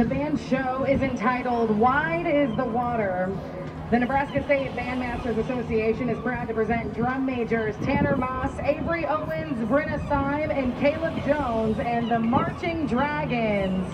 The band show is entitled Wide is the Water. The Nebraska State Bandmasters Association is proud to present drum majors Tanner Moss, Avery Owens, Brenna Syme, and Caleb Jones and the Marching Dragons.